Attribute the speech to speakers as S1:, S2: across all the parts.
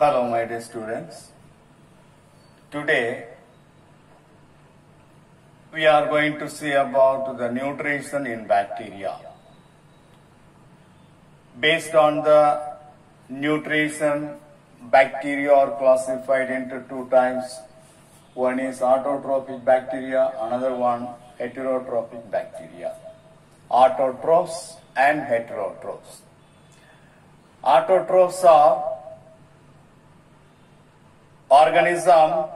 S1: Hello, my dear students. Today, we are going to see about the nutrition in bacteria. Based on the nutrition, bacteria are classified into two types. One is autotrophic bacteria, another one heterotrophic bacteria. Autotrophs and heterotrophs. Autotrophs are organism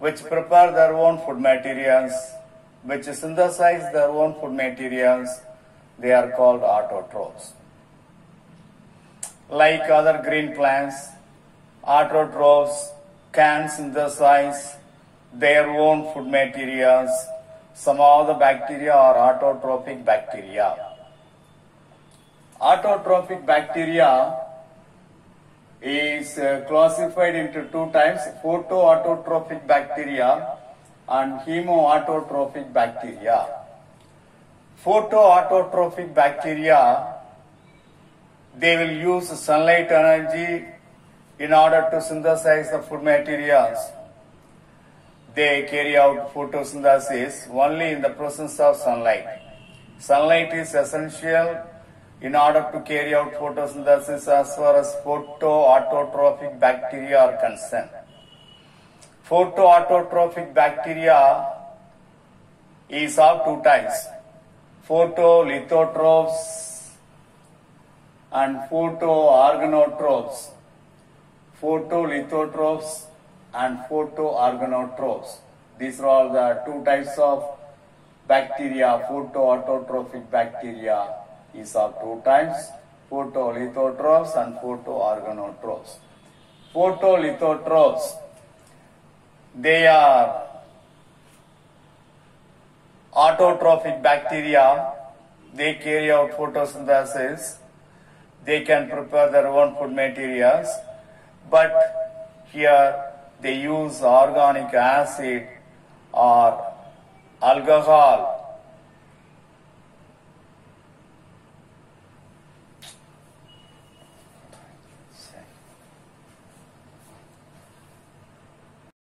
S1: which prepare their own food materials, which synthesize their own food materials, they are called autotrophs. Like other green plants, autotrophs can synthesize their own food materials. Some of the bacteria are autotrophic bacteria. Autotrophic bacteria is uh, classified into two types photoautotrophic bacteria and chemoautotrophic bacteria. Photoautotrophic bacteria they will use sunlight energy in order to synthesize the food materials. They carry out photosynthesis only in the presence of sunlight. Sunlight is essential in order to carry out photosynthesis as far as photoautotrophic bacteria are concerned. Photoautotrophic bacteria is of two types, photolithotrophs and photoorganotrophs. Photolithotrophs and photoorganotrophs. These are all the two types of bacteria, photoautotrophic bacteria is of two types, photolithotrophs and photoorganotrophs. Photolithotrophs, they are autotrophic bacteria, they carry out photosynthesis, they can prepare their own food materials, but here they use organic acid or alcohol